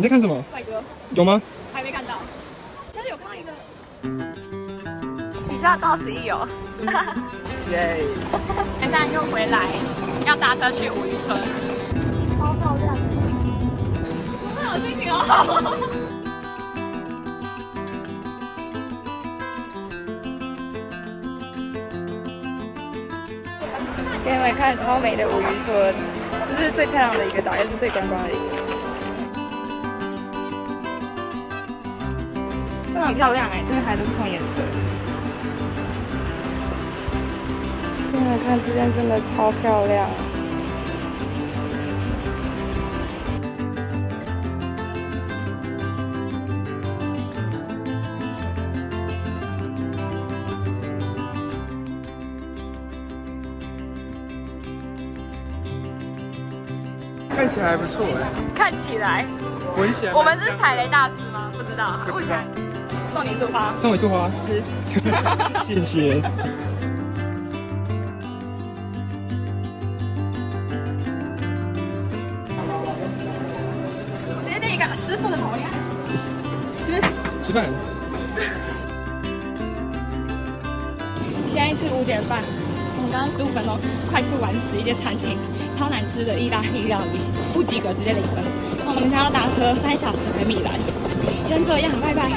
你在看什么？帅哥，有吗？还没看到，但是有看到一个。以下到此一游。耶！现在又回来，要搭车去五渔村。超漂亮！我好心情哦。给你们看超美的五渔村，这是最漂亮的一个岛，也是最观光的一个。真的很漂亮哎，这个海都不同颜色。现在看这边真的超漂亮。看起来还不错哎，看起来，闻起来。我们是踩雷大师吗？不知道，不知道。送你一束花，送我一束花，吃。谢谢。我直接变一个师傅的模样。吃，吃饭。现在是五点半，我们刚刚十五分钟快速完食一间餐厅。超难吃的意大利料理，不及格直接零分。我们才要打车三小时回米兰，先这样，拜拜。